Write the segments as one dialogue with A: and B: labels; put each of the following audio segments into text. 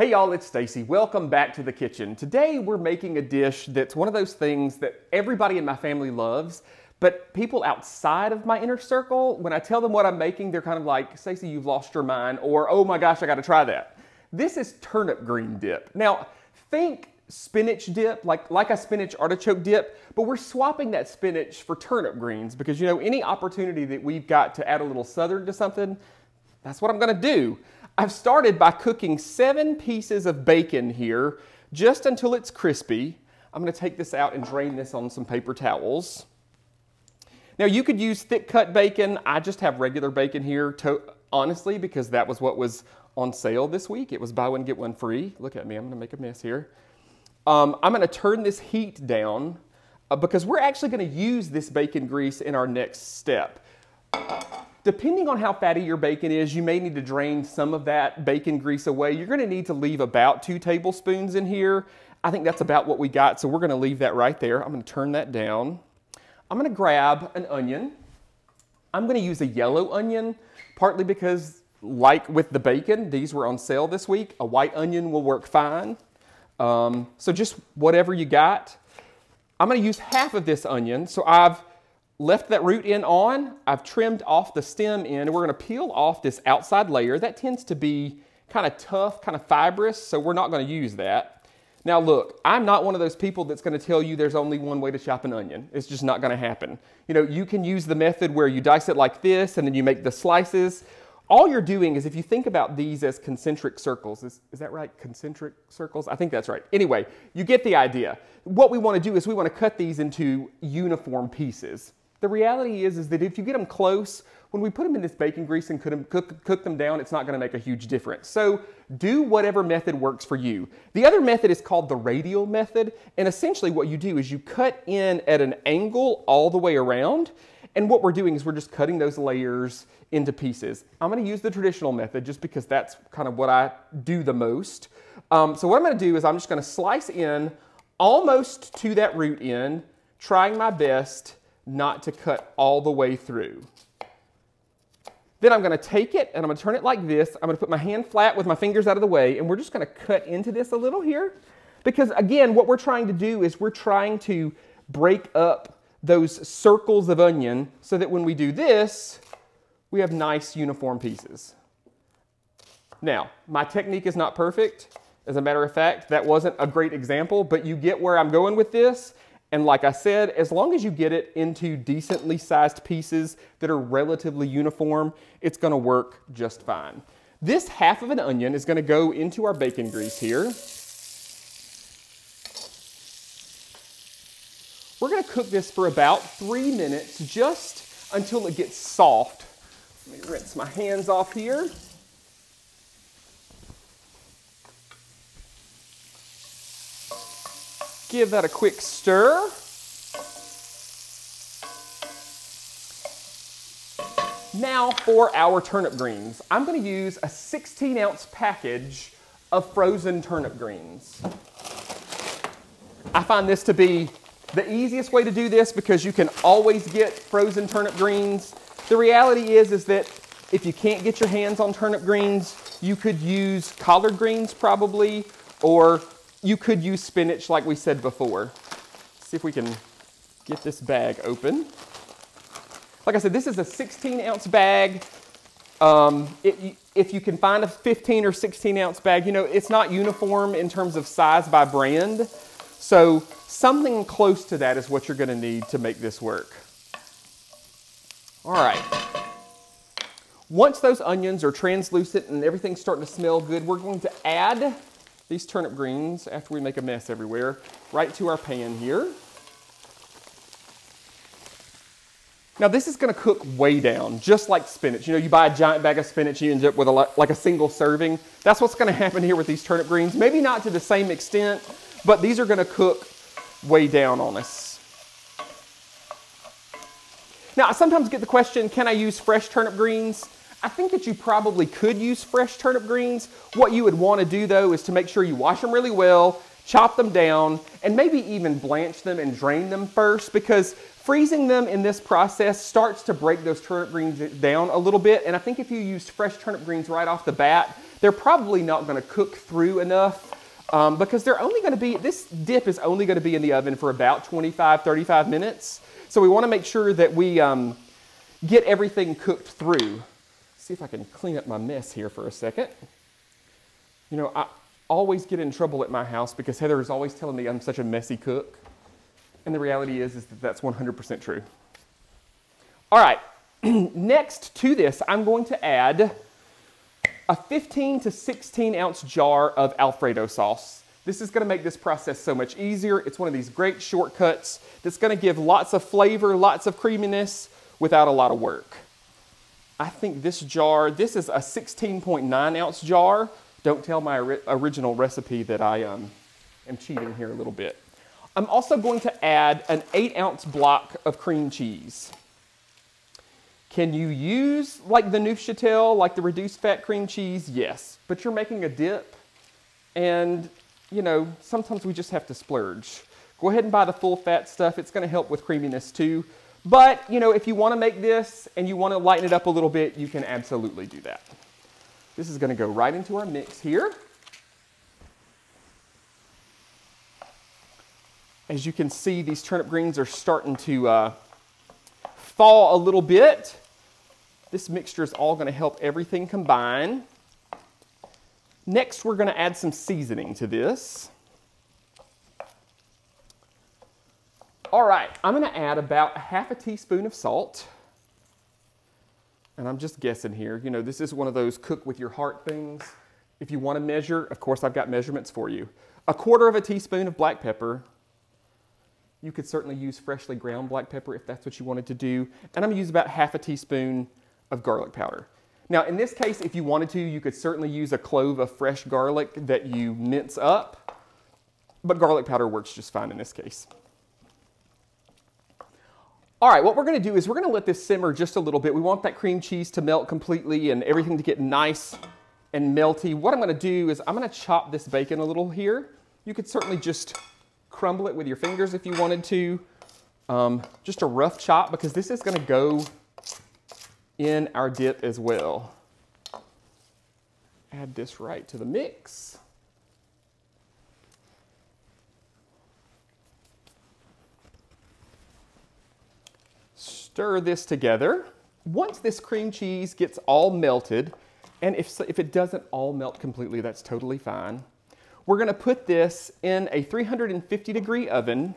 A: Hey y'all, it's Stacey. Welcome back to the kitchen. Today we're making a dish that's one of those things that everybody in my family loves, but people outside of my inner circle, when I tell them what I'm making, they're kind of like, Stacey, you've lost your mind, or oh my gosh, I gotta try that. This is turnip green dip. Now, think spinach dip, like, like a spinach artichoke dip, but we're swapping that spinach for turnip greens because you know, any opportunity that we've got to add a little southern to something, that's what I'm gonna do. I've started by cooking seven pieces of bacon here just until it's crispy. I'm gonna take this out and drain this on some paper towels. Now you could use thick cut bacon. I just have regular bacon here, honestly, because that was what was on sale this week. It was buy one, get one free. Look at me, I'm gonna make a mess here. Um, I'm gonna turn this heat down uh, because we're actually gonna use this bacon grease in our next step. Depending on how fatty your bacon is, you may need to drain some of that bacon grease away. You're gonna need to leave about two tablespoons in here. I think that's about what we got, so we're gonna leave that right there. I'm gonna turn that down. I'm gonna grab an onion. I'm gonna use a yellow onion, partly because like with the bacon, these were on sale this week. A white onion will work fine. Um, so just whatever you got. I'm gonna use half of this onion. So I've left that root end on, I've trimmed off the stem end, and we're gonna peel off this outside layer. That tends to be kind of tough, kind of fibrous, so we're not gonna use that. Now look, I'm not one of those people that's gonna tell you there's only one way to chop an onion. It's just not gonna happen. You know, you can use the method where you dice it like this and then you make the slices. All you're doing is if you think about these as concentric circles, is, is that right? Concentric circles? I think that's right. Anyway, you get the idea. What we wanna do is we wanna cut these into uniform pieces. The reality is, is that if you get them close, when we put them in this bacon grease and cook them, cook, cook them down, it's not gonna make a huge difference. So do whatever method works for you. The other method is called the radial method. And essentially what you do is you cut in at an angle all the way around. And what we're doing is we're just cutting those layers into pieces. I'm gonna use the traditional method just because that's kind of what I do the most. Um, so what I'm gonna do is I'm just gonna slice in almost to that root end, trying my best not to cut all the way through. Then I'm gonna take it and I'm gonna turn it like this. I'm gonna put my hand flat with my fingers out of the way and we're just gonna cut into this a little here. Because again, what we're trying to do is we're trying to break up those circles of onion so that when we do this, we have nice uniform pieces. Now, my technique is not perfect. As a matter of fact, that wasn't a great example, but you get where I'm going with this. And like I said, as long as you get it into decently sized pieces that are relatively uniform, it's gonna work just fine. This half of an onion is gonna go into our bacon grease here. We're gonna cook this for about three minutes, just until it gets soft. Let me rinse my hands off here. Give that a quick stir. Now for our turnip greens. I'm gonna use a 16 ounce package of frozen turnip greens. I find this to be the easiest way to do this because you can always get frozen turnip greens. The reality is, is that if you can't get your hands on turnip greens, you could use collard greens probably, or you could use spinach like we said before. Let's see if we can get this bag open. Like I said, this is a 16 ounce bag. Um, it, if you can find a 15 or 16 ounce bag, you know, it's not uniform in terms of size by brand. So something close to that is what you're gonna need to make this work. All right. Once those onions are translucent and everything's starting to smell good, we're going to add these turnip greens, after we make a mess everywhere, right to our pan here. Now this is gonna cook way down, just like spinach. You know, you buy a giant bag of spinach, you end up with a, like a single serving. That's what's gonna happen here with these turnip greens. Maybe not to the same extent, but these are gonna cook way down on us. Now, I sometimes get the question, can I use fresh turnip greens? I think that you probably could use fresh turnip greens. What you would want to do though is to make sure you wash them really well, chop them down, and maybe even blanch them and drain them first because freezing them in this process starts to break those turnip greens down a little bit. And I think if you used fresh turnip greens right off the bat, they're probably not gonna cook through enough um, because they're only gonna be, this dip is only gonna be in the oven for about 25, 35 minutes. So we wanna make sure that we um, get everything cooked through. See if I can clean up my mess here for a second. You know, I always get in trouble at my house because Heather is always telling me I'm such a messy cook. And the reality is, is that that's 100% true. All right, next to this, I'm going to add a 15 to 16 ounce jar of Alfredo sauce. This is gonna make this process so much easier. It's one of these great shortcuts that's gonna give lots of flavor, lots of creaminess without a lot of work. I think this jar, this is a 16.9 ounce jar. Don't tell my original recipe that I um, am cheating here a little bit. I'm also going to add an eight ounce block of cream cheese. Can you use like the Neufchâtel, like the reduced fat cream cheese? Yes, but you're making a dip and you know, sometimes we just have to splurge. Go ahead and buy the full fat stuff. It's gonna help with creaminess too. But, you know, if you wanna make this and you wanna lighten it up a little bit, you can absolutely do that. This is gonna go right into our mix here. As you can see, these turnip greens are starting to uh, fall a little bit. This mixture is all gonna help everything combine. Next, we're gonna add some seasoning to this. All right, I'm gonna add about a half a teaspoon of salt. And I'm just guessing here. You know, this is one of those cook with your heart things. If you wanna measure, of course I've got measurements for you. A quarter of a teaspoon of black pepper, you could certainly use freshly ground black pepper if that's what you wanted to do. And I'm gonna use about half a teaspoon of garlic powder. Now in this case, if you wanted to, you could certainly use a clove of fresh garlic that you mince up, but garlic powder works just fine in this case. All right, what we're gonna do is we're gonna let this simmer just a little bit. We want that cream cheese to melt completely and everything to get nice and melty. What I'm gonna do is I'm gonna chop this bacon a little here. You could certainly just crumble it with your fingers if you wanted to. Um, just a rough chop because this is gonna go in our dip as well. Add this right to the mix. Stir this together. Once this cream cheese gets all melted, and if, if it doesn't all melt completely, that's totally fine. We're gonna put this in a 350 degree oven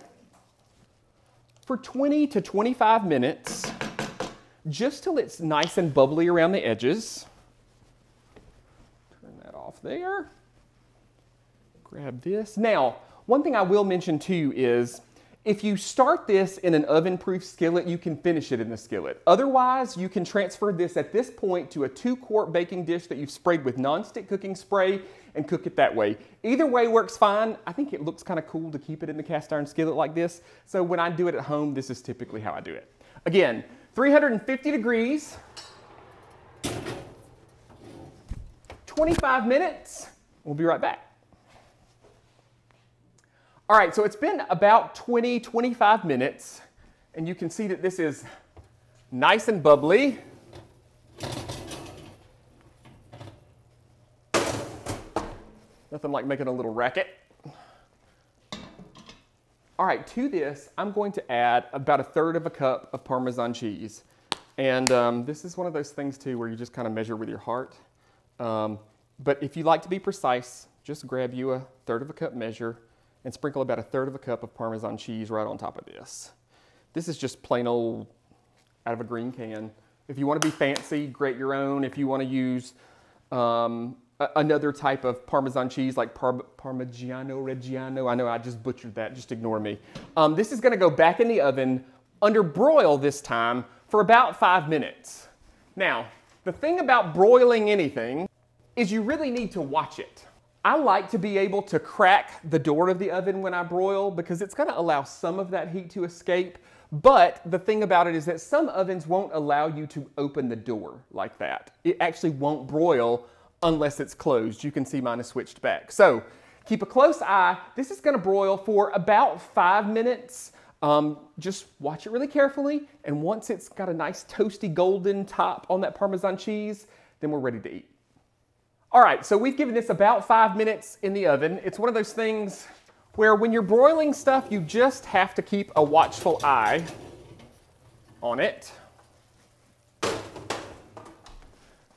A: for 20 to 25 minutes, just till it's nice and bubbly around the edges. Turn that off there. Grab this. Now, one thing I will mention too is if you start this in an oven-proof skillet, you can finish it in the skillet. Otherwise, you can transfer this at this point to a two-quart baking dish that you've sprayed with non-stick cooking spray and cook it that way. Either way works fine. I think it looks kind of cool to keep it in the cast iron skillet like this. So when I do it at home, this is typically how I do it. Again, 350 degrees, 25 minutes. We'll be right back. All right, so it's been about 20, 25 minutes, and you can see that this is nice and bubbly. Nothing like making a little racket. All right, to this, I'm going to add about a third of a cup of Parmesan cheese. And um, this is one of those things too where you just kind of measure with your heart. Um, but if you like to be precise, just grab you a third of a cup measure and sprinkle about a third of a cup of Parmesan cheese right on top of this. This is just plain old out of a green can. If you want to be fancy, grate your own. If you want to use um, another type of Parmesan cheese like Par Parmigiano Reggiano, I know I just butchered that, just ignore me. Um, this is going to go back in the oven under broil this time for about five minutes. Now, the thing about broiling anything is you really need to watch it. I like to be able to crack the door of the oven when I broil because it's gonna allow some of that heat to escape. But the thing about it is that some ovens won't allow you to open the door like that. It actually won't broil unless it's closed. You can see mine is switched back. So keep a close eye. This is gonna broil for about five minutes. Um, just watch it really carefully. And once it's got a nice toasty golden top on that Parmesan cheese, then we're ready to eat. All right, so we've given this about five minutes in the oven. It's one of those things where when you're broiling stuff, you just have to keep a watchful eye on it.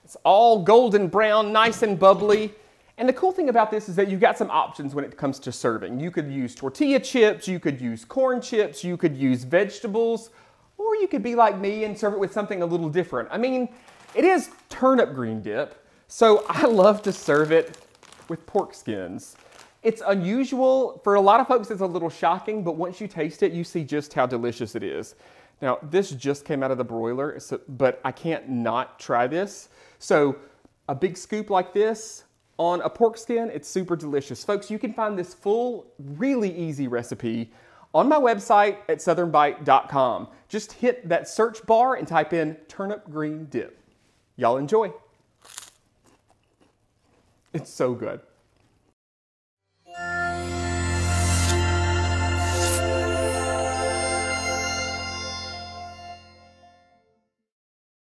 A: It's all golden brown, nice and bubbly. And the cool thing about this is that you've got some options when it comes to serving. You could use tortilla chips, you could use corn chips, you could use vegetables, or you could be like me and serve it with something a little different. I mean, it is turnip green dip, so I love to serve it with pork skins. It's unusual, for a lot of folks it's a little shocking, but once you taste it, you see just how delicious it is. Now, this just came out of the broiler, so, but I can't not try this. So a big scoop like this on a pork skin, it's super delicious. Folks, you can find this full, really easy recipe on my website at southernbite.com. Just hit that search bar and type in turnip green dip. Y'all enjoy. It's so good.